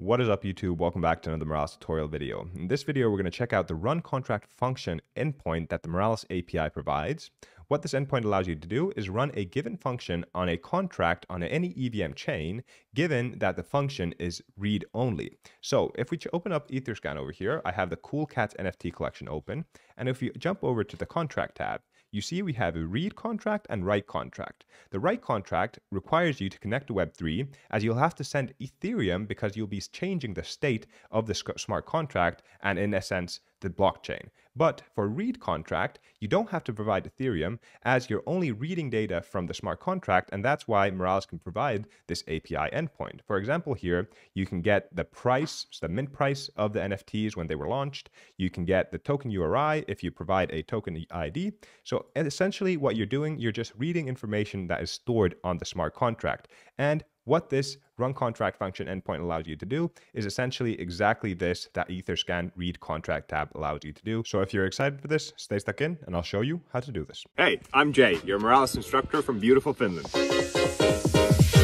What is up YouTube? Welcome back to another Moralis tutorial video. In this video, we're going to check out the run contract function endpoint that the Moralis API provides. What this endpoint allows you to do is run a given function on a contract on any EVM chain, given that the function is read only. So if we open up Etherscan over here, I have the Cool Cats NFT collection open. And if you jump over to the contract tab, you see we have a read contract and write contract. The write contract requires you to connect to Web3 as you'll have to send Ethereum because you'll be changing the state of the smart contract and in essence the blockchain. But for read contract, you don't have to provide Ethereum as you're only reading data from the smart contract, and that's why Moralis can provide this API endpoint. For example, here you can get the price, so the mint price of the NFTs when they were launched. You can get the token URI if you provide a token ID. So essentially, what you're doing, you're just reading information that is stored on the smart contract. And what this run contract function endpoint allows you to do is essentially exactly this that Etherscan read contract tab allows you to do. So if you're excited for this, stay stuck in and I'll show you how to do this. Hey, I'm Jay, your Moralis instructor from beautiful Finland.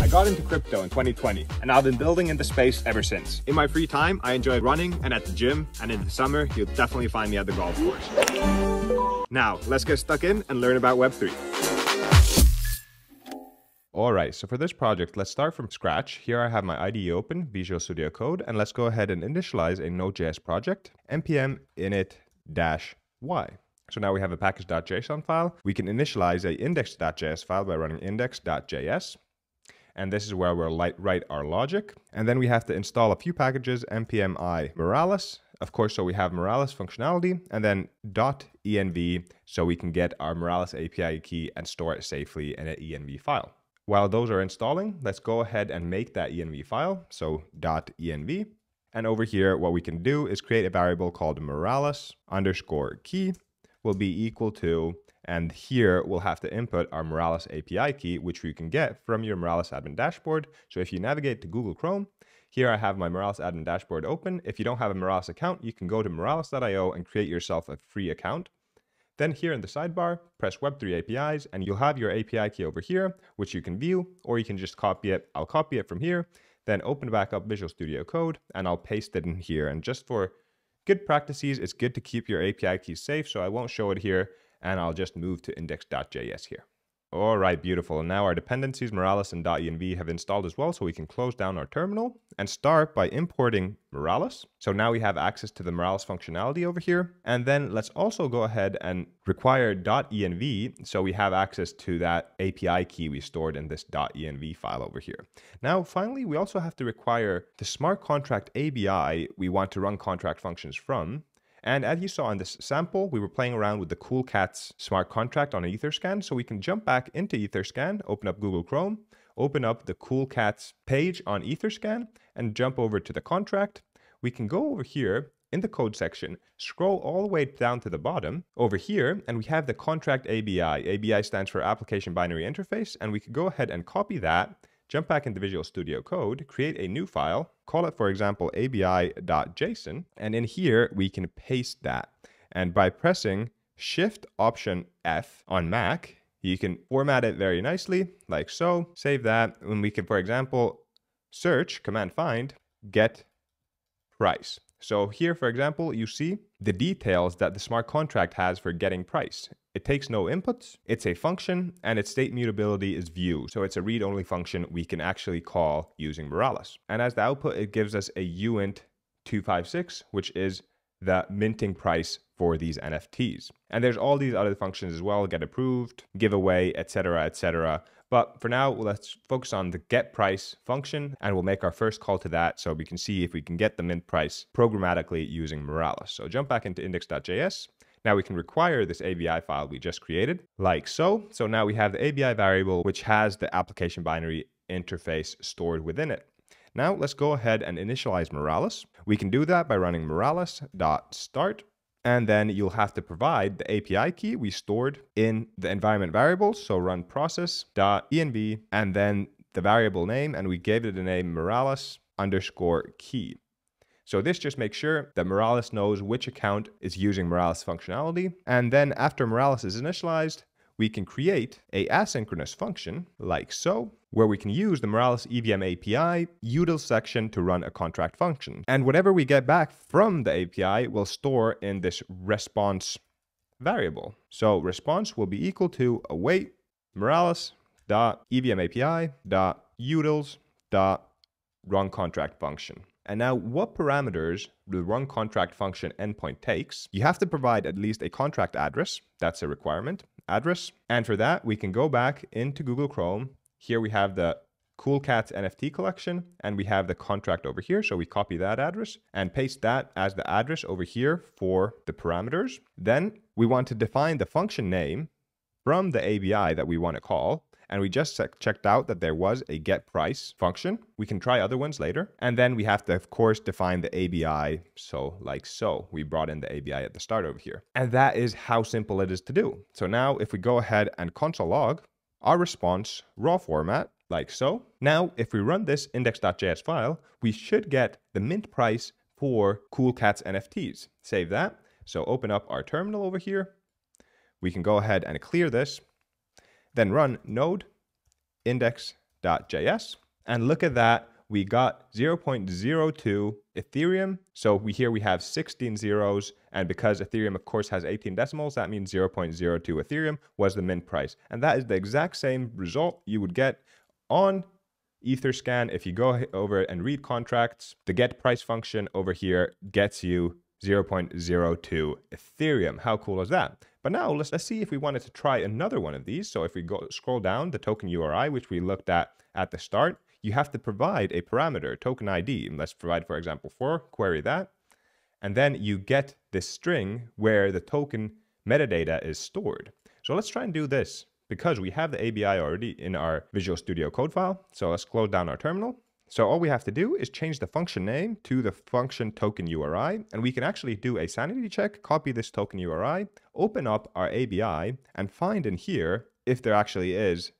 I got into crypto in 2020 and I've been building in the space ever since. In my free time, I enjoy running and at the gym and in the summer, you'll definitely find me at the golf course. Now, let's get stuck in and learn about Web3. All right, so for this project, let's start from scratch. Here I have my IDE open, Visual Studio Code, and let's go ahead and initialize a Node.js project, npm init-y. So now we have a package.json file. We can initialize a index.js file by running index.js. And this is where we'll write our logic. And then we have to install a few packages, npm i Moralis, of course, so we have Moralis functionality and then .env so we can get our Moralis API key and store it safely in an env file. While those are installing, let's go ahead and make that env file, so .env. And over here, what we can do is create a variable called Moralis underscore key will be equal to, and here we'll have to input our Moralis API key, which we can get from your Moralis admin dashboard. So if you navigate to Google Chrome, here I have my Moralis admin dashboard open. If you don't have a Moralis account, you can go to moralis.io and create yourself a free account. Then here in the sidebar, press Web3 APIs and you'll have your API key over here, which you can view, or you can just copy it. I'll copy it from here, then open back up Visual Studio Code and I'll paste it in here. And just for good practices, it's good to keep your API keys safe, so I won't show it here and I'll just move to index.js here. All right, beautiful. And now our dependencies, Moralis and .env have installed as well, so we can close down our terminal and start by importing Moralis. So now we have access to the Moralis functionality over here. And then let's also go ahead and require .env, so we have access to that API key we stored in this .env file over here. Now, finally, we also have to require the smart contract ABI we want to run contract functions from, and as you saw in this sample, we were playing around with the Cool Cats smart contract on Etherscan. So we can jump back into Etherscan, open up Google Chrome, open up the Cool Cats page on Etherscan, and jump over to the contract. We can go over here in the code section, scroll all the way down to the bottom over here, and we have the contract ABI. ABI stands for Application Binary Interface, and we could go ahead and copy that jump back into Visual Studio Code, create a new file, call it, for example, abi.json, and in here we can paste that. And by pressing Shift Option F on Mac, you can format it very nicely, like so. Save that, and we can, for example, search, command find, get price. So here, for example, you see the details that the smart contract has for getting price. It takes no inputs, it's a function, and its state mutability is view. So it's a read-only function we can actually call using Moralis. And as the output, it gives us a uint 256, which is the minting price for these NFTs. And there's all these other functions as well, get approved, giveaway, etc., etc. But for now, let's focus on the get price function and we'll make our first call to that so we can see if we can get the mint price programmatically using Moralis. So jump back into index.js. Now we can require this ABI file we just created like so. So now we have the ABI variable, which has the application binary interface stored within it. Now let's go ahead and initialize Moralis. We can do that by running moralis.start and then you'll have to provide the API key we stored in the environment variables. So run process.env and then the variable name, and we gave it the name Moralis underscore key. So this just makes sure that Moralis knows which account is using Moralis functionality. And then after Moralis is initialized, we can create a asynchronous function like so, where we can use the Moralis EVM API util section to run a contract function. And whatever we get back from the API will store in this response variable. So response will be equal to await Moralis dot EVM API dot utils dot run contract function. And now what parameters the run contract function endpoint takes, you have to provide at least a contract address. That's a requirement, address. And for that, we can go back into Google Chrome. Here we have the Cool Cats NFT collection, and we have the contract over here. So we copy that address and paste that as the address over here for the parameters. Then we want to define the function name from the ABI that we want to call and we just checked out that there was a get price function. We can try other ones later. And then we have to, of course, define the ABI. So like so, we brought in the ABI at the start over here. And that is how simple it is to do. So now if we go ahead and console log our response raw format like so. Now, if we run this index.js file, we should get the mint price for Cool Cats NFTs. Save that. So open up our terminal over here. We can go ahead and clear this then run node index.js. And look at that. We got 0.02 Ethereum. So we here we have 16 zeros. And because Ethereum, of course, has 18 decimals, that means 0.02 Ethereum was the mint price. And that is the exact same result you would get on Etherscan. If you go over and read contracts, the get price function over here gets you 0.02 Ethereum. How cool is that? But now let's, let's see if we wanted to try another one of these. So if we go scroll down the token URI, which we looked at at the start, you have to provide a parameter, token ID. And Let's provide, for example, four, query that. And then you get this string where the token metadata is stored. So let's try and do this because we have the ABI already in our Visual Studio Code file. So let's close down our terminal so all we have to do is change the function name to the function token URI, and we can actually do a sanity check, copy this token URI, open up our ABI, and find in here if there actually is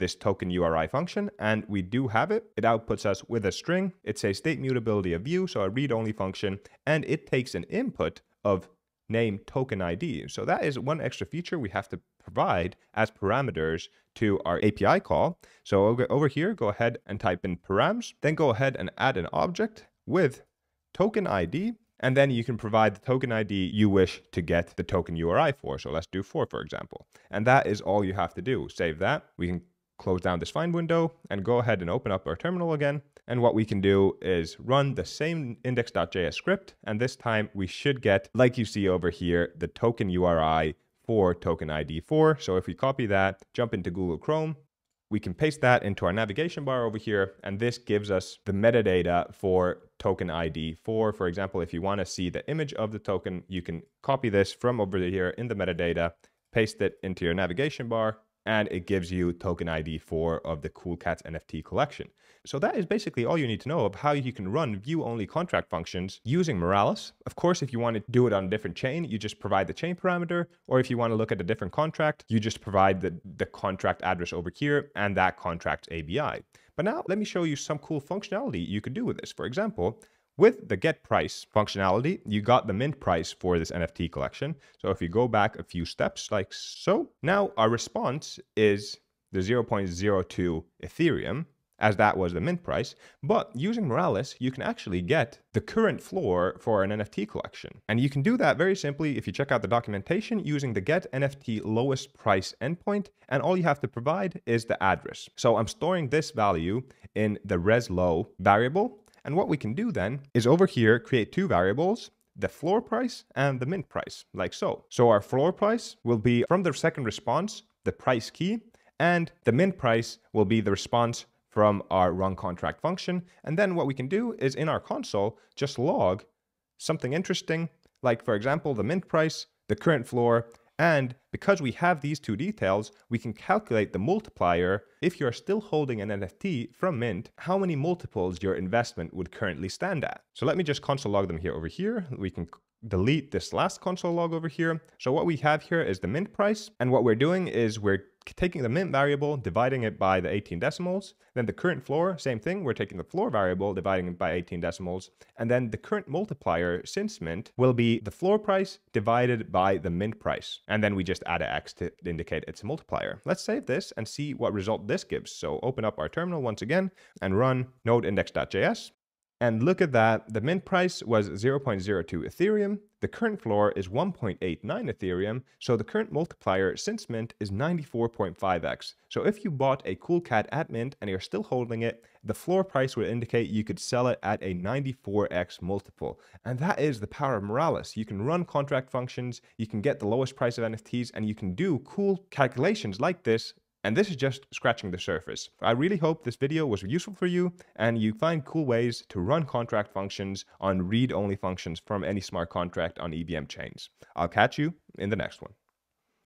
this token URI function, and we do have it. It outputs us with a string. It's a state mutability of view, so a read-only function, and it takes an input of name token ID. So that is one extra feature we have to provide as parameters to our API call. So over here, go ahead and type in params, then go ahead and add an object with token ID, and then you can provide the token ID you wish to get the token URI for. So let's do four, for example. And that is all you have to do. Save that. We can close down this find window and go ahead and open up our terminal again. And what we can do is run the same index.js script. And this time we should get, like you see over here, the token URI for token ID 4. So if we copy that, jump into Google Chrome, we can paste that into our navigation bar over here, and this gives us the metadata for token ID 4. For example, if you want to see the image of the token, you can copy this from over here in the metadata, paste it into your navigation bar, and it gives you token ID 4 of the Cool Cats NFT collection. So that is basically all you need to know of how you can run view-only contract functions using Moralis. Of course, if you want to do it on a different chain, you just provide the chain parameter, or if you want to look at a different contract, you just provide the, the contract address over here and that contract ABI. But now let me show you some cool functionality you could do with this. For example, with the get price functionality, you got the mint price for this NFT collection. So if you go back a few steps like so, now our response is the 0.02 Ethereum as that was the mint price. But using Moralis, you can actually get the current floor for an NFT collection. And you can do that very simply if you check out the documentation using the get NFT lowest price endpoint. And all you have to provide is the address. So I'm storing this value in the res low variable and what we can do then is over here, create two variables, the floor price and the mint price, like so. So our floor price will be from the second response, the price key, and the mint price will be the response from our run contract function. And then what we can do is in our console, just log something interesting, like for example, the mint price, the current floor, and because we have these two details, we can calculate the multiplier if you're still holding an NFT from Mint, how many multiples your investment would currently stand at. So let me just console log them here over here. We can delete this last console log over here. So what we have here is the mint price. And what we're doing is we're taking the mint variable, dividing it by the 18 decimals. Then the current floor, same thing. We're taking the floor variable, dividing it by 18 decimals. And then the current multiplier since mint will be the floor price divided by the mint price. And then we just add an x to indicate it's a multiplier. Let's save this and see what result this gives. So open up our terminal once again and run node index.js. And look at that, the mint price was 0.02 Ethereum, the current floor is 1.89 Ethereum, so the current multiplier since mint is 94.5x. So if you bought a Coolcat at mint and you're still holding it, the floor price would indicate you could sell it at a 94x multiple. And that is the power of Moralis. You can run contract functions, you can get the lowest price of NFTs, and you can do cool calculations like this and this is just scratching the surface. I really hope this video was useful for you and you find cool ways to run contract functions on read-only functions from any smart contract on EVM chains. I'll catch you in the next one.